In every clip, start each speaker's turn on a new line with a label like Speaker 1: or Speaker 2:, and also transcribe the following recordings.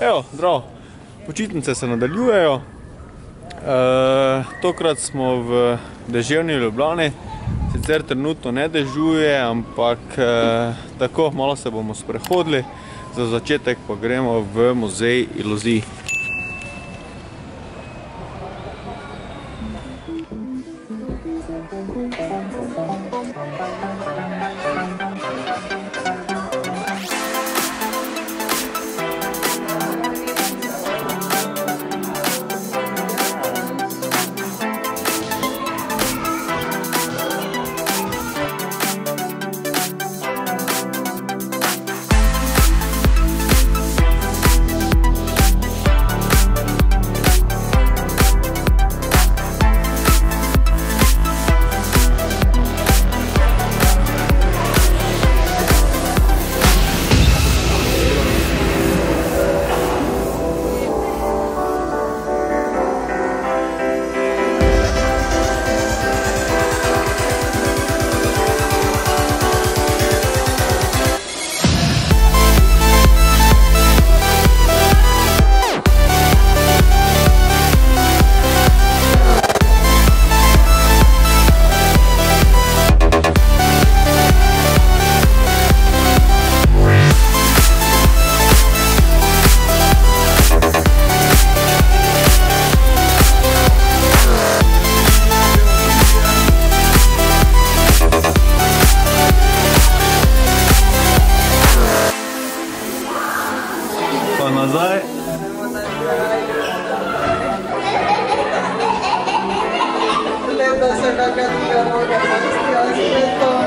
Speaker 1: Evo, zdravo. Počitnice se nadaljujejo. E, tokrat smo v deževni Ljubljani. Sicer trenutno ne dežuje, ampak e, tako malo se bomo sprehodili. Za začetek pa gremo v muzej iluzij. Pa nazaj. Ramazai. Le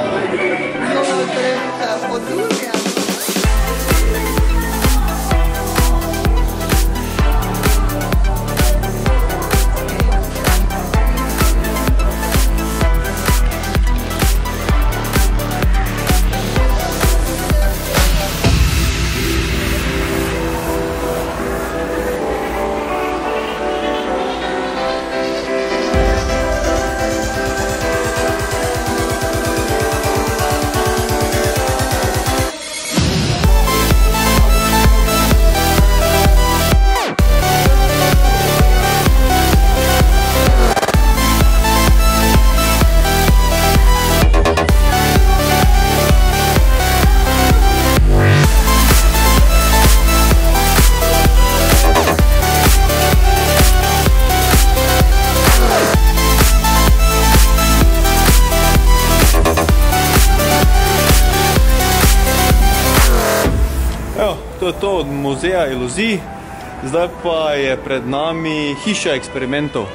Speaker 1: je to od muzeja iluzij. Zdaj pa je pred nami hiša eksperimentov.